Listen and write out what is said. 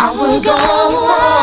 I will go on.